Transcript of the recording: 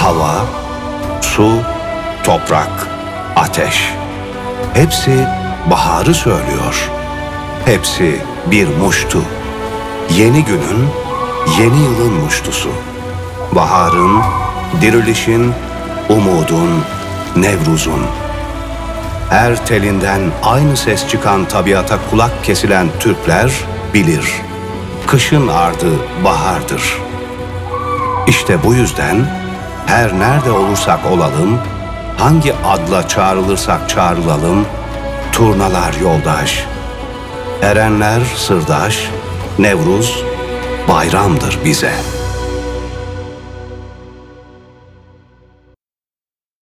hava, su, toprak, ateş. Hepsi baharı söylüyor. Hepsi bir muştu. Yeni günün, yeni yılın muştusu. Baharın, dirilişin, umudun, Nevruz'un. Her telinden aynı ses çıkan tabiata kulak kesilen Türkler bilir. Kışın ardı bahardır. İşte bu yüzden her nerede olursak olalım, hangi adla çağrılırsak çağrılalım, turnalar yoldaş, erenler sırdaş, Nevruz bayramdır bize.''